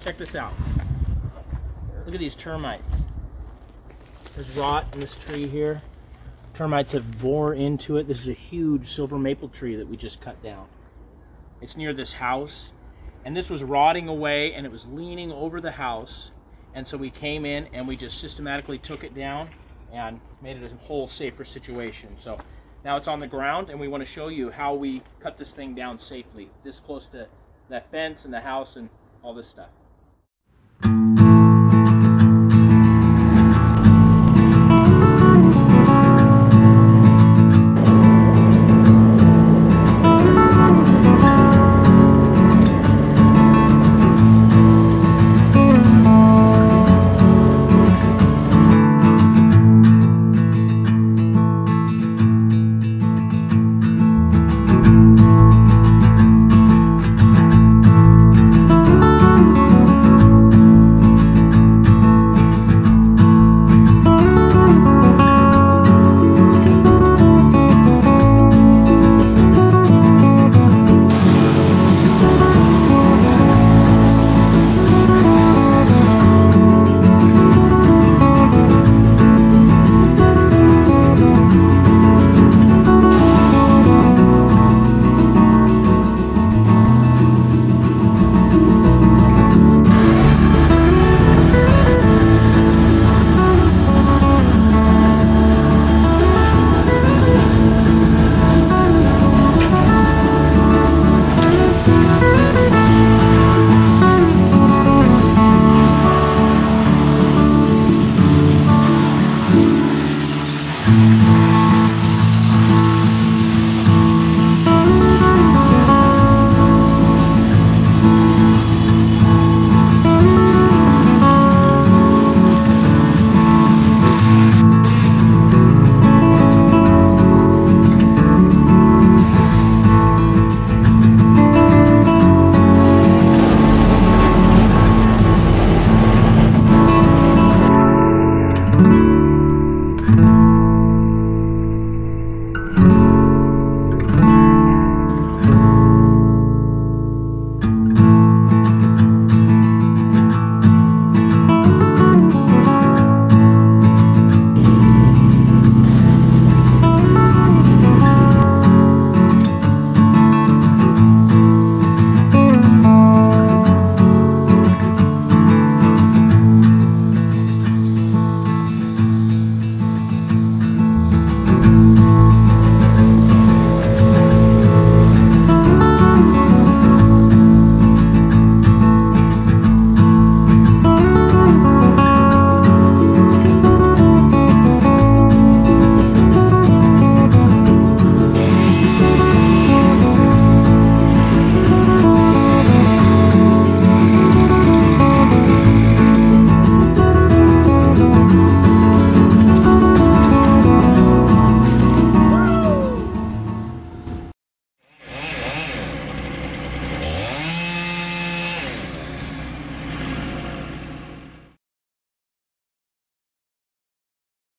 check this out. Look at these termites. There's rot in this tree here. Termites have bore into it. This is a huge silver maple tree that we just cut down. It's near this house. And this was rotting away and it was leaning over the house. And so we came in and we just systematically took it down and made it a whole safer situation. So now it's on the ground and we want to show you how we cut this thing down safely, this close to that fence and the house and all this stuff.